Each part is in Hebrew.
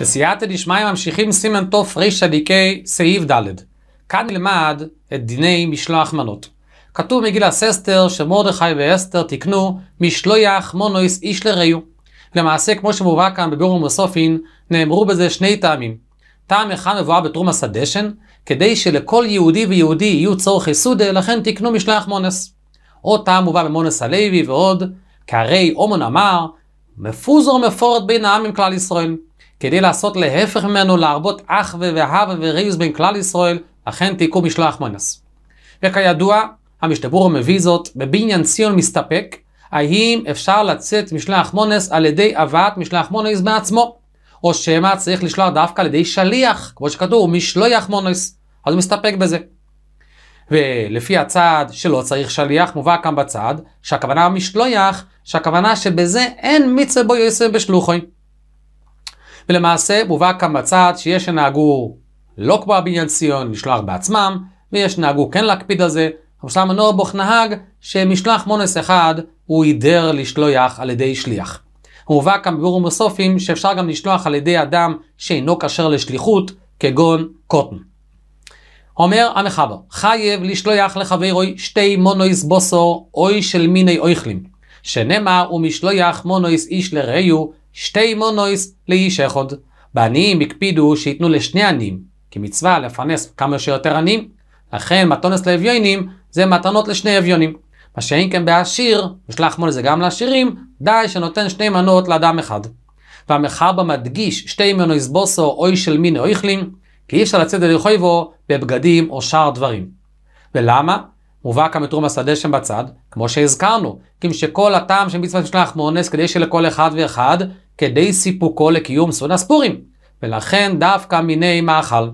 בסייעתא דשמיא ממשיכים סימן תוף ריש"ק סעיף ד' כאן נלמד את דיני משלוח מנות. כתוב מגילת אסתר שמרדכי ואסתר תיקנו משלויח מונויס איש לרעהו. למעשה כמו שמובא כאן בבירור מוסופין נאמרו בזה שני טעמים. טעם אחד מבואר בתרומא דשן כדי שלכל יהודי ויהודי יהיו צורכי סודה לכן תיקנו משלח מונס. עוד טעם מובא במונס הלוי ועוד כהרי אומן אמר מפוזור מפורת בין העם עם כלל ישראל. כדי לעשות להפך ממנו להרבות אחווה ואהבה וריוס בין כלל ישראל, אכן תיקו משלוח מונס. וכידוע, המשתבור מביא זאת, בבניין ציון מסתפק, האם אפשר לצאת משלח מונס על ידי הבאת משלח מונס בעצמו, או שמא צריך לשלוח דווקא על ידי שליח, כמו שכתוב, משלוח מונס, אז הוא מסתפק בזה. ולפי הצד שלא צריך שליח, מובא כאן בצד, שהכוונה משלוח, שהכוונה שבזה אין מצווה בו יוסף בשלוחוי. ולמעשה מובא כאן בצד שיש שנהגו לא כמו הבניין ציון לשלוח בעצמם, ויש שנהגו כן להקפיד על זה. אבל שלמה נורבוך נהג שמשלח מונס אחד הוא הידר לשלוח על ידי שליח. מובא כאן בבירורים בסופים שאפשר גם לשלוח על ידי אדם שאינו כשר לשליחות, כגון קוטן. אומר המחבר, חייב לשלוח לחברוי שתי מונויס בוסו אוי של מיני אויכלים, שנאמר ומשלוח מונויס איש לרעהו שתי מונויס לאיש אחד. בעניים הקפידו שייתנו לשני עניים, כי מצווה לפרנס כמה שיותר עניים, לכן מתונס לאביונים זה מתנות לשני אביונים. מה שאין כן בעשיר, משלח מונוס זה גם לעשירים, די שנותן שני מנות לאדם אחד. והמחבר מדגיש שתי מונויס בוסו אוי של מיני אויכלים, כי אי אפשר לצאת ידי חויבו בבגדים או שאר דברים. ולמה? מובא כאן בתרום השדה שם בצד, כמו שהזכרנו, כי שכל הטעם של מצוות משלח מונס כדי שלכל אחד ואחד, כדי סיפוקו לקיום סעוד הספורים. ולכן דווקא מיני מאכל.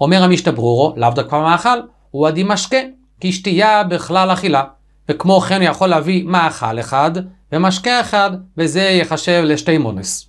אומר המשתברורו, לאו דווקא מאכל, הוא עדי משקה, כי שתייה בכלל אכילה. וכמו כן הוא יכול להביא מאכל אחד ומשקה אחד, וזה יחשב לשתי מונס.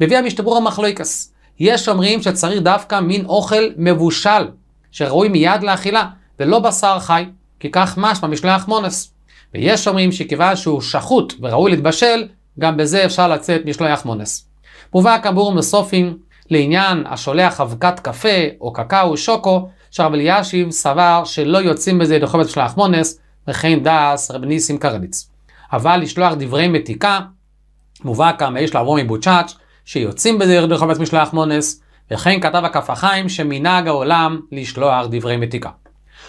מביא המשתברור המחלוקס. יש אומרים שצריך דווקא מין אוכל מבושל, שראוי מיד לאכילה, ולא בשר חי, כי כך משמע משלח מונס. ויש אומרים שכיוון שהוא שחוט וראוי להתבשל, גם בזה אפשר לצאת משלח מונס. מובא כאמור מסופים לעניין השולח אבקת קפה או קקאו שוקו, שהרב אלישיב סבר שלא יוצאים בזה ידי חובת משלח מונס, וכן דס רב ניסים קרליץ. אבל לשלוח דברי מתיקה, מובא יש לעבור מבוצ'אץ', שיוצאים בזה ידי חובת משלח מונס, וכן כתב הכף החיים שמנהג העולם לשלוח דברי מתיקה.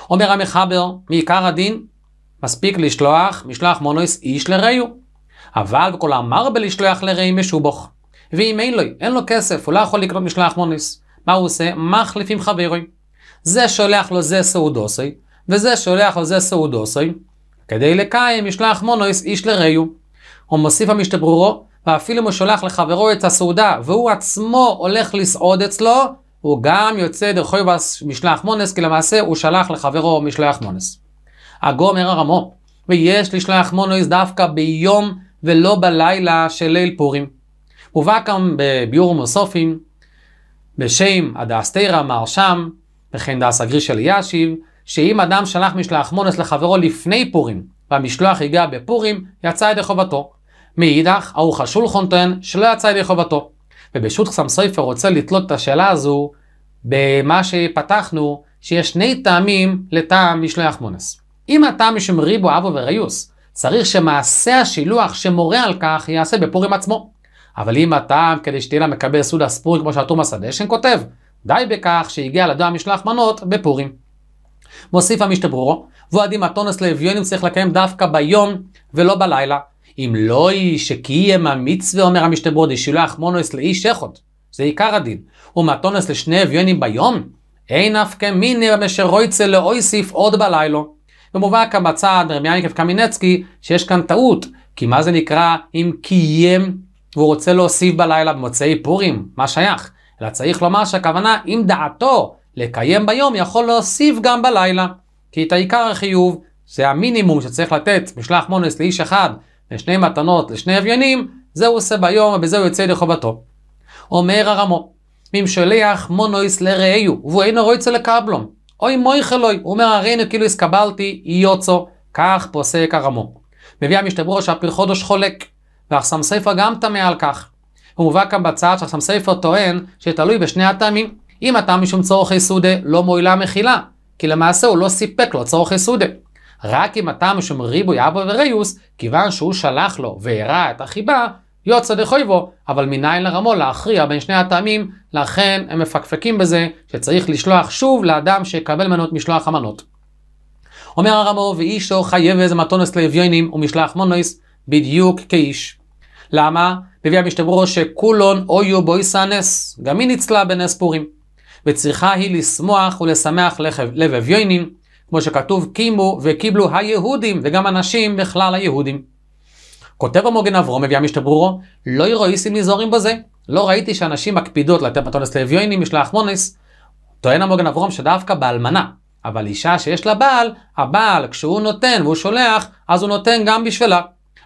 אומר המחבר, מעיקר הדין, מספיק לשלוח משלח מונוס איש לרעהו. אבל וכל אמר בלשלוח לרעי משובוך. ואם אין לו, אין לו כסף, הוא לא יכול לקנות משלח מונוס. מה הוא עושה? מחליפים חברים. זה שולח לו זה סעודוסי, וזה שולח לו זה סעודוסי, כדי לקיים משלח מונוס איש לרעהו. הוא מוסיף המשתברורו, ואפילו אם הוא שולח לחברו את הסעודה, והוא עצמו הולך לסעוד אצלו, הוא גם יוצא דרכו משלח מונס, כי למעשה הוא שלח לחברו משלח מונס. הגומר הרמו, ויש לשלח מונס דווקא ביום ולא בלילה של ליל פורים. מובא כאן בביור מוסופים, בשם הדאסתירא מרשם, וכן דאס הגריש של ישיב, שאם אדם שלח משלח מונס לחברו לפני פורים, והמשלוח הגיע בפורים, יצא ידי חובתו. מאידך, ערוך השולחון טוען שלא יצא ידי חובתו. ובשו"ת חסם סופר רוצה לתלות את השאלה הזו במה שפתחנו, שיש שני טעמים לטעם משלח מונס. אם הטעם משום ריבו אבו וריוס, צריך שמעשה השילוח שמורה על כך יעשה בפורים עצמו. אבל אם הטעם כדי שתהיה לה מקבל סעודה הספורי כמו שהתום הסדשן כותב, די בכך שהגיע לדוע משלח מנות בפורים. מוסיף המשתברורו, ועדים הטונס לאביונים צריך לקיים דווקא ביום ולא בלילה. אם לא היא שקיים המצווה אומר המשתברו דשילוח מונוס לאיש אחד, זה עיקר הדין, ומתונס לשני אביונים ביום, אין אף כמיני במשך רויצה לאויסיף עוד בלילו. ומובא כאן בצד רבי ינקב קמינצקי שיש כאן טעות, כי מה זה נקרא אם קיים והוא רוצה להוסיף בלילה במוצאי פורים? מה שייך? אלא צריך לומר שהכוונה אם דעתו לקיים ביום יכול להוסיף גם בלילה. כי את העיקר החיוב זה המינימום שצריך לתת משלח מונס לאיש אחד ושני מתנות לשני אביינים, זה הוא עושה ביום ובזה הוא יוצא ידי חובתו. אומר הרמו, אם שולח מונויס לרעהו, והוא אינו רויצה לקבלום. אוי מויך אלוי, הוא אומר הרינו כאילו הסקבלתי יוצו, כך פוסק הרמו. מביא המשתברו שהפרחודוש חולק, והחסם ספר גם טמא על כך. הוא מובא כאן בצד שחסם ספר טוען שתלוי בשני הטעמים. אם הטעם משום צורכי סעודה לא מועילה מחילה, כי למעשה הוא לא סיפק לו צורכי סעודה. רק אם הטעם משום ריבוי אבו וריוס, כיוון שהוא שלח לו והראה את החיבה, יוצא דחויבו, אבל מניין לרמו להכריע בין שני הטעמים, לכן הם מפקפקים בזה שצריך לשלוח שוב לאדם שיקבל ממנו את משלוח המנות. אומר הרמו, ואישו חייב איזה מתונס לאביונים ומשלח מונויס בדיוק כאיש. למה? מביא המשתברו שכולון אויו בויסה נס, גם היא ניצלה בנס פורים. וצריכה היא לשמוח ולשמח לב אביונים, כמו שכתוב קימו וקיבלו היהודים וגם אנשים בכלל היהודים. כותב המוגן אברום, מביא המשתברו, לא ירואיסים נזורים בזה. לא ראיתי שאנשים מקפידות לתת מתונס לאביונים משלח מונס. טוען המוגן אברום שדווקא באלמנה, אבל אישה שיש לה בעל, הבעל כשהוא נותן והוא שולח, אז הוא נותן גם בשבילה.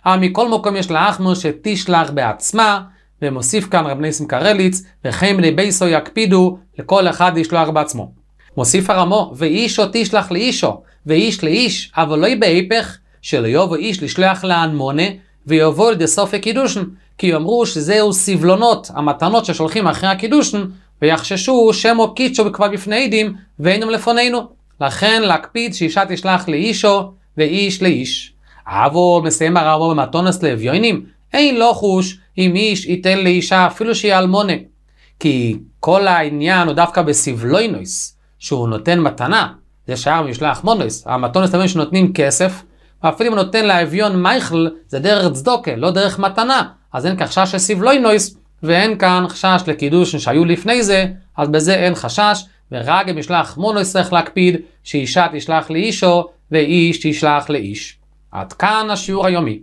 אבל מכל מקום יש לה אחמר שתשלח בעצמה, ומוסיף כאן רב ניסים קרליץ, וכן בני בייסו יקפידו לכל אחד לשלוח בעצמו. מוסיף הרמו, ואישו תשלח לאישו, ואיש לאיש, אבל לא בהיפך, שלא יבוא איש לשלוח לאנמונה, ויבוא לידי סוף הקידושן, כי אמרו שזהו סבלונות, המתנות ששולחים אחרי הקידושן, ויחששו שמו קידשו כבר בפני עדים, ואינם לפנינו. לכן להקפיד שאישה תשלח לאישו, ואיש לאיש. אבל מסיים הרמב"ם במתונס לאביונים, אין לו חוש אם איש ייתן לאישה אפילו שהיא אלמונה. כי כל העניין הוא דווקא בסבלוינויס, שהוא נותן מתנה, זה שהיה משלח מונויס, המתונס לאביונים שנותנים כסף, ואפילו אם נותן לאביון מייכל, זה דרך צדוקה, לא דרך מתנה, אז אין כאן חשש של סבלוינויס, ואין כאן חשש לקידוש שהיו לפני זה, אז בזה אין חשש, ורק אם ישלח מונויס צריך להקפיד, שאישה תשלח לאישו, ואיש תשלח לאיש. עד כאן השיעור היומי.